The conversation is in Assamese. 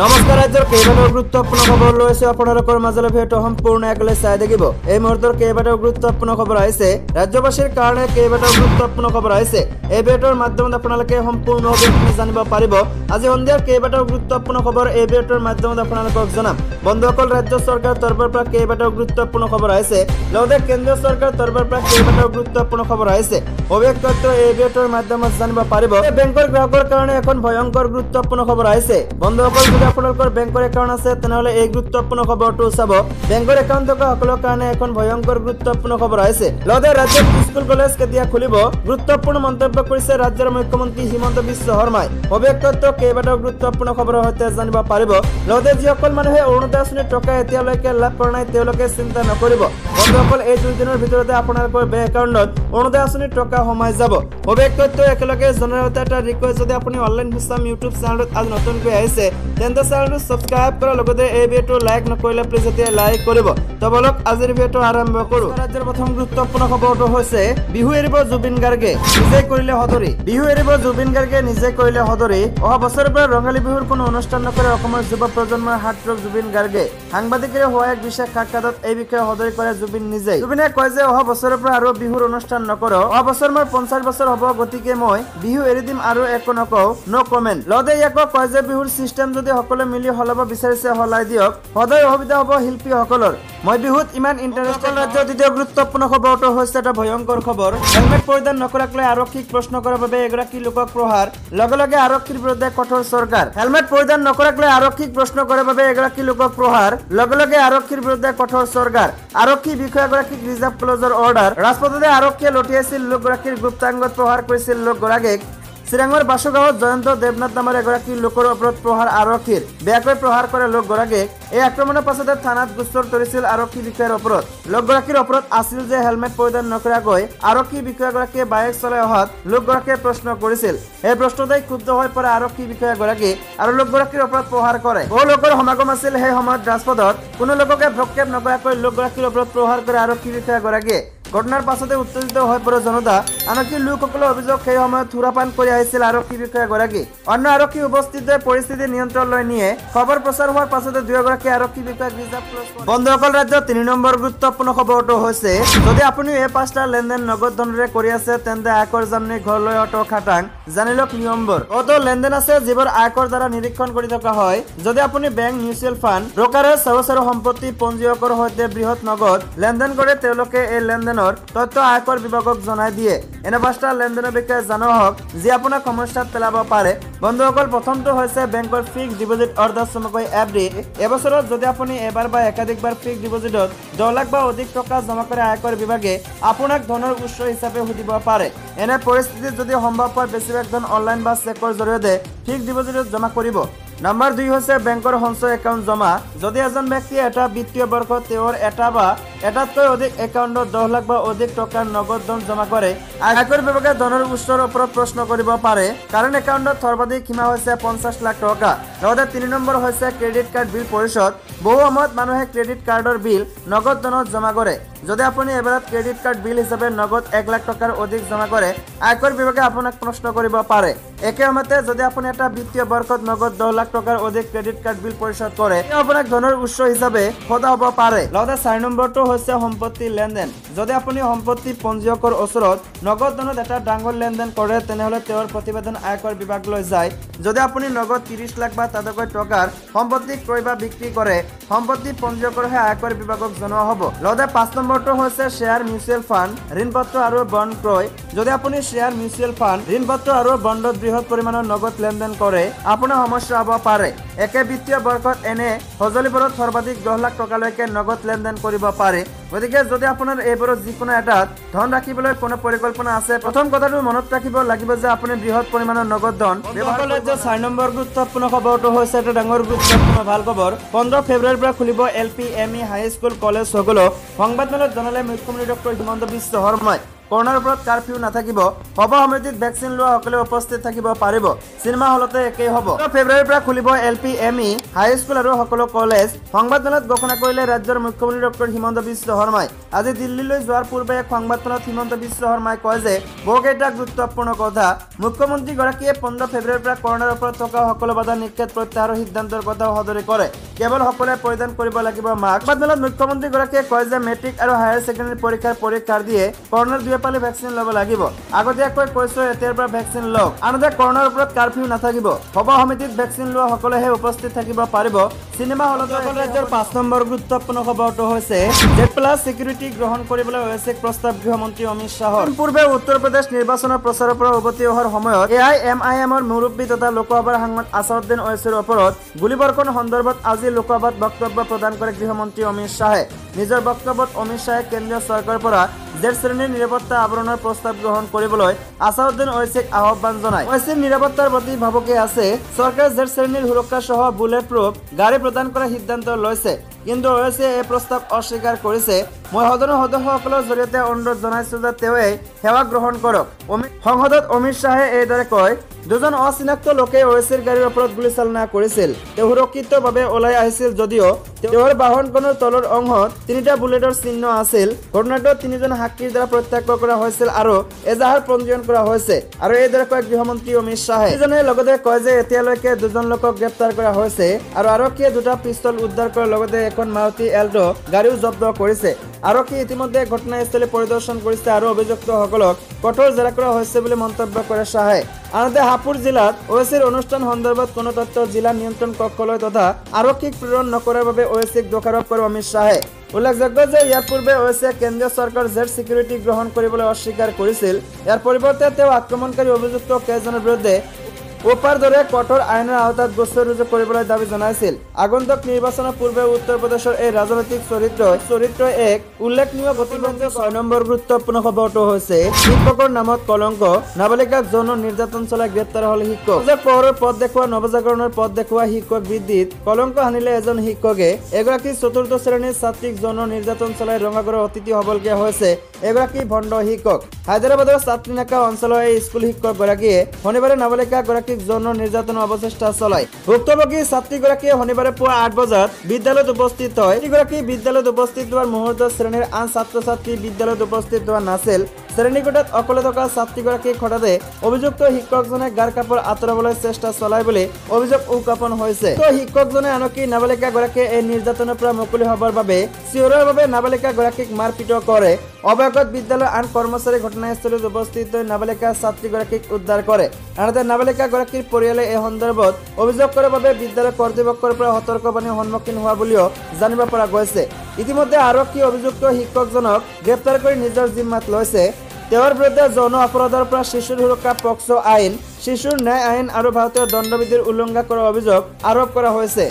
নমস্কাৰ ৰাজ্যৰ কেইবাটাও গুৰুত্বপূৰ্ণ খবৰ লৈ আছো আপোনালোকৰ মাজলৈ ভিডিঅ'টো সম্পূৰ্ণ একেলগে চাই থাকিব এই মুহূৰ্তৰ কেইবাটাও গুৰুত্বপূৰ্ণ খবৰ আহিছে। ৰাজ্যবাসীৰ কাৰণে কেইবাটাও গুৰুত্বপূৰ্ণ খবৰ আহিছে। এই ভিডিঅ'টোৰ মাধ্যমত আপোনালোকে সম্পূৰ্ণভাৱে জানিব পাৰিব। আজি সন্ধিয়াৰ কেইবাটাও গুৰুত্বপূৰ্ণ খবৰ এই ভিডিঅ'টোৰ মাধ্যমত আপোনালোকক জনাম। বন্ধুসকল ৰাজ্য চৰকাৰৰ তৰফৰ পৰা কেইবাটাও গুৰুত্বপূৰ্ণ খবৰ আহিছে। লগতে কেন্দ্ৰীয় চৰকাৰৰ তৰফৰ পৰা কেইবাটাও গুৰুত্বপূৰ্ণ খবৰ আহিছে। অভিযোগ তথ্য এই ভিডিঅ'টোৰ মাধ্যমত জানিব পাৰিব। বেংকৰ গ্ৰাহকৰ কাৰণে এখন ভয়ংকৰ গুৰুত্বপূৰ্ণ খবৰ আহিছে। বন্ধুসকল আপোনালোকৰ বেংকৰ একাউণ্ট আছে তেনেহ'লে এই গুৰুত্বপূৰ্ণ খবৰটো চাব। বেংকৰ একাউণ্ট থকা সকলৰ কাৰণে এখন ভয়ংকৰ গুৰুত্বপূৰ্ণ খবৰ আহিছে। লগতে ৰাজ্যত স্কুল কলেজ কেতিয়া খুলিব? গুৰুত্বপূৰ্ণ মন্তব্য কৰিছে ৰাজ্যৰ মুখ্যমন্ত্ৰী হিমন্ত বিশ্ব শৰ্মাই। তথ্য কেইবাটাও গুৰুত্বপূৰ্ণ খবৰৰ সৈতে জানিব পাৰিব। লগতে যিসকল মানুহে অৰুণোদয় আঁচনিৰ টকা এতিয়ালৈকে লাভ কৰা নাই তেওঁলোকে চিন্তা নকৰিব। বন্ধুসকল এই দুই দিনৰ ভিতৰতে আপোনালোকৰ বেংক একাউণ্টত অৰুণোদয় আঁচনিৰ টকা সোমাই যাব। তথ্য একেলগে জনাৰ এটা ৰিকুৱেষ্ট যদি আপুনি অনলাইন ভিছাম ইউটিউব চেনেলত আজি নতুনকৈ আহিছে তেন্তে চেনেলটো ছাবস্ক্ৰাইব কৰাৰ লগতে এই ভিডিঅ'টো লাইক নকৰিলে প্লিজ এতিয়া লাইক কৰিব। তো বলক আজিৰ ভিডিঅ'টো আৰম্ভ কৰোঁ। ৰাজ্যৰ প্ৰথম গুৰুত্বপূৰ্ণ খবৰটো হৈছে বিহু এৰিব জুবিন গাৰ্গে নিজে কৰিলে সদৰি। বিহু এৰিব জুবিন গাৰ্গে নিজে কৰিলে সদৰি। অহা বছৰৰ পৰা ৰঙালী বিহুৰ কোনো অনুষ্ঠান নকৰে অসমৰ যুৱ প্ৰজন্মৰ হাৰ্টৰক জুবিন গাৰ্গে। সাংবাদিকেৰে হোৱা এক বিশেষ সাক্ষাতত এই বিষয়ে সদৰি কৰে জুবিন নিজে জুবিনে কয় যে অহা বছৰৰ পৰা আৰু বিহুৰ অনুষ্ঠান নকৰো। অহা বছৰ মোৰ পঞ্চাছ বছৰ হ'ব গতিকে মই বিহু এৰি দিম আৰু একো নকওঁ ন কমেণ্ট লগতে ইয়াকো কয় যে বিহুৰ চিষ্টেম যদি সকলোৱে মিলি সলাব বিচাৰিছে সলাই দিয়ক। সদায় অসুবিধা হ'ব শিল্পীসকলৰ। মই বিহুত ইমান ইণ্টাৰেষ্টেড ৰাজ্যৰ দ্বিতীয় গুৰুত্বপূৰ্ণ খবৰটো হৈছে এটা ভয়ংকৰ খবৰ। হেলমেট পৰিধান নকৰাক লৈ আৰক্ষীক প্ৰশ্ন কৰাৰ বাবে এগৰাকী লোকক প্ৰহাৰ। লগে লগে আৰক্ষীৰ বিৰুদ্ধে কঠোৰ চৰকাৰ। হেলমেট পৰিধান নকৰাক লৈ আৰক্ষীক প্ৰশ্ন কৰাৰ বাবে এগৰাকী লোকক প্ৰহাৰ। লগে লগে আৰক্ষীৰ বিৰুদ্ধে কঠোৰ চৰকাৰ। আৰক্ষী বিষয়াগৰাকীক ৰিজাৰ্ভ ক্লজৰ অৰ্ডাৰ। ৰাজপথতে আৰক্ষীয়ে লঠিয়াইছিল লোকগৰাকীৰ গুপ্তাংগত প্ৰহাৰ কৰিছিল লোকগৰাকীক। চিৰাঙৰ বাসুগাঁৱত জয়ন্ত দেৱনাথ নামৰ এগৰাকী লোকৰ ওপৰত প্ৰহাৰ আৰক্ষীৰ বেয়াকৈ প্ৰহাৰ কৰে লোকগৰাকীক এই আক্ৰমণৰ পাছতে থানাত গোচৰ তৰিছিল আৰক্ষী বিষয়াৰ ওপৰত। লোকগৰাকীৰ ওপৰত আছিল যে হেলমেট পৰিধান নকৰাকৈ আৰক্ষী বিষয়াগৰাকীয়ে বাইক চলাই অহাত লোকগৰাকীয়ে প্ৰশ্ন কৰিছিল। এই প্ৰশ্নতেই ক্ষুব্ধ হৈ পৰে আৰক্ষী বিষয়াগৰাকী আৰু লোকগৰাকীৰ ওপৰত প্ৰহাৰ কৰে। বহু লোকৰ সমাগম আছিল সেই সময়ত ৰাজপথত। কোনো লোককে ভ্ৰক্ষেপ নকৰাকৈ লোকগৰাকীৰ ওপৰত প্ৰহাৰ কৰে আৰক্ষী বিষয়াগৰাকীয়ে। ঘটনাৰ পাছতে উত্তেজিত হৈ পৰে জনতা। আনকি লোকসকলৰ অভিযোগ সেই সময়ত থোৰাপান কৰি আহিছিল আৰক্ষী বিষয়াগৰাকী। অন্য আৰক্ষী উপস্থিত পৰিস্থিতি নিয়ন্ত্ৰণলৈ নিয়ে। খবৰ প্ৰচাৰ হোৱাৰ পাছতে দুয়োগৰাকী আৰক্ষী বিষয়াক ৰিজাৰ্ভ। বন্ধুসকল ৰাজ্যৰ তিনি নম্বৰ গুৰুত্বপূৰ্ণ খবৰটো হৈছে যদি আপুনি এই পাঁচটা লেনদেন নগদ ধনেৰে কৰি আছে তেন্তে আয়কৰ জাননী ঘৰলৈ অটো খাটাং। জানি লওক নিয়মবোৰ কত লেনদেন আছে যিবোৰ আয়কৰ দ্বাৰা নিৰীক্ষণ কৰি থকা হয়। যদি আপুনি bank mutual fund brokerage service আৰু সম্পত্তি পঞ্জীয়কৰ সৈতে বৃহৎ নগদ লেনদেন কৰে তেওঁলোকে এই লেনদেনৰ তথ্য আয়কৰ বিভাগক জনাই দিয়ে। এনে পাঁচটা লেনদেনৰ বিষয়ে জনোৱা হওক যি আপোনাক সমস্যাত পেলাব পাৰে। বন্ধুসকল প্ৰথমটো হৈছে বেংকৰ ফিক্স ডিপজিট অৰ্ডাৰ চমুকৈ এফ ডি এবছৰত যদি আপুনি এবাৰ বা একাধিকবাৰ ফিক্স ডিপজিটত দহ লাখ বা অধিক টকা জমা কৰে আয়কৰ বিভাগে আপোনাক ধনৰ উৎস হিচাপে সুধিব পাৰে। এনে পৰিস্থিতিত যদি সম্ভৱ হয় বেছিভাগ ধন অনলাইন বা চেকৰ জৰিয়তে ফিক্স ডিপজিটত জমা কৰিব। নম্বৰ দুই হৈছে বেংকৰ সঞ্চয় একাউণ্ট জমা। যদি এজন ব্যক্তিয়ে এটা বিত্তীয় বৰ্ষত তেওঁৰ এটা বা এটাতকৈ অধিক একাউণ্টত দহ লাখ বা অধিক টকাৰ নগদ ধন জমা কৰে। আয়কৰ বিভাগে ধনৰ উৎসৰ ওপৰত প্ৰশ্ন কৰিব পাৰে। কাৰণ একাউণ্টত সৰ্বাধিক সীমা হৈছে পঞ্চাছ লাখ টকা। লগতে তিনি নম্বৰ হৈছে ক্ৰেডিট কাৰ্ড বিল পৰিশোধ। বহু সময়ত মানুহে ক্ৰেডিট কাৰ্ডৰ বিল নগদ ধনত জমা কৰে। যদি আপুনি এবাৰত ক্ৰেডিট কাৰ্ড বিল হিচাপে নগদ এক লাখ টকাৰ অধিক জমা কৰে আয়কৰ বিভাগে আপোনাক প্ৰশ্ন কৰিব পাৰে। একে সময়তে যদি আপুনি এটা বিত্তীয় বৰ্ষত নগদ দহ লাখ টকাৰ অধিক ক্ৰেডিট কাৰ্ড বিল পৰিশোধ কৰে আপোনাক ধনৰ উৎস হিচাপে সদা হ'ব পাৰে। লগতে চাৰি নম্বৰটো হৈছে সম্পত্তি লেনদেন। যদি আপুনি সম্পত্তি পঞ্জীয়কৰ ওচৰত নগদ ধনত এটা ডাঙৰ লেনদেন কৰে তেনেহ'লে তেওঁৰ প্ৰতিবেদন আয়কৰ বিভাগলৈ যায়। যদি আপুনি নগদ ত্ৰিছ লাখ বা তাতকৈ টকাৰ সম্পত্তি ক্ৰয় বা বিক্ৰী কৰে সম্পত্তি পঞ্জীয়কৰহে আয়কৰ বিভাগক জনোৱা হ'ব। লগতে পাঁচ নম্বৰটো হৈছে শ্বেয়াৰ মিউচুৱেল ফাণ্ড ঋণপত্ৰ আৰু বণ্ড ক্ৰয়। যদি আপুনি শ্বেয়াৰ মিউচুৱেল ফাণ্ড ঋণপত্ৰ আৰু বণ্ডত বৃহৎ পৰিমাণৰ নগদ লেনদেন কৰে আপোনাৰ সমস্যা হ'ব পাৰে। একে বিত্তীয় বৰ্ষত এনে সঁজুলিবোৰত সৰ্বাধিক দহ লাখ টকালৈকে নগদ লেনদেন কৰিব পাৰে। গতিকে যদি আপোনাৰ এইবোৰত যিকোনো এটাত ধন ৰাখিবলৈ কোনো পৰিকল্পনা আছে প্ৰথম কথাটো মনত ৰাখিব লাগিব যে আপুনি বৃহৎ পৰিমাণৰ নগদ ধন কৰিব চাৰি নম্বৰ গুৰুত্বপূৰ্ণ খবৰটো হৈছে এটা ডাঙৰ গুৰুত্বপূৰ্ণ ভাল খবৰ। পোন্ধৰ ফেব্ৰুৱাৰীৰ পৰা খুলিব L P M E high school college সকলো। সংবাদমেলত জনালে মুখ্যমন্ত্ৰী ডক্টৰ হিমন্ত বিশ্ব শৰ্মাই। কৰোণাৰ ওপৰত কাৰফিউ নাথাকিব সভা সমিতিত ভেকচিন লোৱা সকলে উপস্থিত থাকিব পাৰিব চিনেমা হলতে একেই হ'ব। ফেব্ৰুৱাৰীৰ পৰা খুলিব L P M E high school আৰু সকলো কলেজ সংবাদমেলত ঘোষণা কৰিলে ৰাজ্যৰ মুখ্যমন্ত্ৰী ডক্টৰ হিমন্ত বিশ্ব শৰ্মাই। আজি দিল্লীলৈ যোৱাৰ পূৰ্বে এক সংবাদমেলত হিমন্ত বিশ্ব শৰ্মাই কয় যে বহুকেইটা গুৰুত্বপূৰ্ণ কথা। মুখ্যমন্ত্ৰীগৰাকীয়ে পোন্ধৰ ফেব্ৰুৱাৰীৰ পৰা কৰোণাৰ ওপৰত থকা সকলো বাধা নিষেধ প্ৰত্যাহাৰৰ সিদ্ধান্তৰ কথাও সদৰি কৰে। কেৱল সকলোৱে পৰিধান কৰিব লাগিব মাস্ক। সংবাদমেলত মুখ্যমন্ত্ৰীগৰাকীয়ে কয় যে মেট্ৰিক আৰু হায়াৰ ছেকেণ্ডেৰী পৰীক্ষাৰ পৰীক্ষাৰ দিয়ে কৰোণাৰ দুই পালি ভেকচিন ল'ব লাগিব। আগতীয়াকৈ কৈছো এতিয়াৰ পৰা ভেকচিন লওক। আনহাতে কৰোণাৰ ওপৰত কাৰফিউ নাথাকিব। সভা সমিতিত ভেকচিন লোৱা সকলেহে উপস্থিত থাকিব পাৰিব। চিনেমা হলত ৰাজ্যৰ পাঁচ নম্বৰ গুৰুত্বপূৰ্ণ খবৰটো হৈছে জেড প্লাছ ছিকিউৰিটি গ্ৰহণ কৰিবলৈ হৈছে প্ৰস্তাৱ গৃহমন্ত্ৰী অমিত শ্বাহৰ। পূৰ্বে উত্তৰ প্ৰদেশ নিৰ্বাচনৰ প্ৰচাৰৰ পৰা উভতি অহাৰ সময়ত এ আই এম আই এমৰ মুৰব্বী তথা লোকসভাৰ সাংসদ আছাৰুদ্দিন ঐচিৰ ওপৰত গুলীবৰ্ষণ সন্দৰ্ভত আজি লোকসভাত বক্তব্য প্ৰদান কৰে গৃহমন্ত্ৰী অমিত শ্বাহে। নিজৰ বক্তব্যত অমিত শ্বাহে কেন্দ্ৰীয় চৰকাৰৰ পৰা জেড শ্ৰেণীৰ নিৰাপত্তা আৱৰণৰ প্ৰস্তাৱ গ্ৰহণ কৰিবলৈ আছাউদ্দিন ঐচিক আহ্বান জনায়। ঐচিৰ নিৰাপত্তাৰ প্ৰতি ভাবুকি আছে চৰকাৰে জেড শ্ৰেণীৰ সুৰক্ষা সহ বুলেট প্ৰুফ গাড়ী প্ৰদান কৰাৰ সিদ্ধান্ত লৈছে। কিন্তু ঐচিয়ে এই প্ৰস্তাৱ অস্বীকাৰ কৰিছে। মই সদনৰ সদস্যসকলৰ জৰিয়তে অনুৰোধ জনাইছো যে তেওঁৱে সেৱা গ্ৰহণ কৰক। সংসদত অমিত শ্বাহে এইদৰে কয় দুজন অচিনাক্ত লোকে ঐচিৰ গাড়ীৰ ওপৰত গুলীচালনা কৰিছিল। তেওঁ সুৰক্ষিতভাৱে ওলাই আহিছিল যদিও তেওঁৰ বাহনখনৰ তলৰ অংশত তিনিটা বুলেটৰ চিহ্ন আছিল। ঘটনাটোত তিনিজন সাক্ষীৰ দ্বাৰা প্ৰত্যক্ষ কৰা হৈছিল আৰু এজাহাৰ পঞ্জীয়ন কৰা হৈছে। আৰু এইদৰে কয় গৃহমন্ত্ৰী অমিত শ্বাহে। ইজনে লগতে কয় যে এতিয়ালৈকে দুজন লোকক গ্ৰেপ্তাৰ কৰা হৈছে আৰু আৰক্ষীয়ে দুটা পিষ্টল উদ্ধাৰ কৰাৰ লগতে এখন মাৰুতি এল্টো গাড়ীও জব্দ কৰিছে। আৰক্ষী ইতিমধ্যে ঘটনাস্থলী পৰিদৰ্শন কৰিছে আৰু অভিযুক্তসকলক কঠোৰ জেৰা কৰা হৈছে বুলি মন্তব্য কৰে শ্বাহে। আনহাতে হাপুৰ জিলাত অৱেচিৰ অনুষ্ঠান সন্দৰ্ভত কোনো তথ্য জিলা নিয়ন্ত্ৰণ কক্ষলৈ তথা আৰক্ষীক প্ৰেৰণ নকৰাৰ বাবে অৱেচিক দোষাৰোপ কৰে অমিত শ্বাহে। উল্লেখযোগ্য যে ইয়াৰ পূৰ্বে অৱশ্যে কেন্দ্ৰীয় চৰকাৰ জেড ছিকিউৰিটি গ্ৰহণ কৰিবলৈ অস্বীকাৰ কৰিছিল। ইয়াৰ পৰিৱৰ্তে তেওঁ আক্ৰমণকাৰী অভিযুক্ত কেইজনৰ বিৰুদ্ধে ওপাৰ দৰে কঠোৰ আইনৰ আওতাত গোচৰ ৰুজু কৰিবলৈ দাবী জনাইছিল। আগন্তুক নিৰ্বাচনৰ পূৰ্বে উত্তৰ প্ৰদেশৰ এই ৰাজনৈতিক চৰিত্ৰই চৰিত্ৰই এক উল্লেখনীয় গতিবন্ধী ছয় নম্বৰ গুৰুত্বপূৰ্ণ খবৰটো হৈছে শিক্ষকৰ নামত কলংক নাবালিকাক যৌন নিৰ্যাতন চলাই গ্ৰেপ্তাৰ হল শিক্ষক। যে পহৰৰ পথ দেখুওৱা নৱজাগৰণৰ পথ দেখুওৱা শিক্ষক বৃদ্ধিত কলংক সানিলে এজন শিক্ষকে। এগৰাকী চতুৰ্থ শ্ৰেণীৰ ছাত্ৰীক যৌন নিৰ্যাতন চলাই ৰঙাগড়ৰ অতিথি হবলগীয়া হৈছে এগৰাকী ভণ্ড শিক্ষক। হায়দৰাবাদৰ ছাত্ৰীনাকা অঞ্চলৰ এই স্কুল শিক্ষকগৰাকীয়ে শনিবাৰে নাবালিকাগৰাকীক যৌন নির্যাতন অৱচেষ্টা চলায়। ভুক্তভোগী ছাত্ৰীগৰাকীয়ে শনিবাৰে পুৱা আঠ বজাত বিদ্যালয়ত উপস্থিত হয়। এগৰাকী বিদ্যালয়ত উপস্থিত হোৱাৰ মুহূৰ্তত শ্ৰেণীৰ আন ছাত্ৰ ছাত্ৰী বিদ্যালয়ত উপস্থিত হোৱা নাছিল। শ্ৰেণীকোঠাত অকলে থকা ছাত্ৰীগৰাকীক হঠাতে অভিযুক্ত শিক্ষকজনে গাৰ কাপোৰ আঁতৰাবলৈ চেষ্টা চলাই বুলি অভিযোগ উত্থাপন হৈছে। তো শিক্ষকজনে আনকি নাবালিকাগৰাকীয়ে এই নিৰ্যাতনৰ পৰা মুকলি হবৰ বাবে চিঞৰৰ বাবে নাবালিকাগৰাকীক মাৰপিট কৰে। অৱশেষত বিদ্যালয়ৰ আন কৰ্মচাৰী ঘটনাস্থলীত উপস্থিত হৈ নাবালিকা ছাত্ৰীগৰাকীক উদ্ধাৰ কৰে। আনহাতে নাবালিকাগৰাকীৰ পৰিয়ালে এই সন্দৰ্ভত অভিযোগ বাবে বিদ্যালয় কৰ্তৃপক্ষৰ পৰা সতৰ্কবাণীৰ সন্মুখীন হোৱা বুলিও জানিব গৈছে। ইতিমধ্যে আৰক্ষী অভিযুক্ত শিক্ষকজনক গ্ৰেপ্তাৰ কৰি নিজৰ জিম্মাত লৈছে। তেওঁৰ বিৰুদ্ধে যৌন অপৰাধৰ পৰা শিশুৰ সুৰক্ষা পক্সো আইন শিশুৰ ন্যায় আইন আৰু ভাৰতীয় দণ্ডবিধিৰ উলংঘা কৰাৰ অভিযোগ আৰোপ কৰা হৈছে।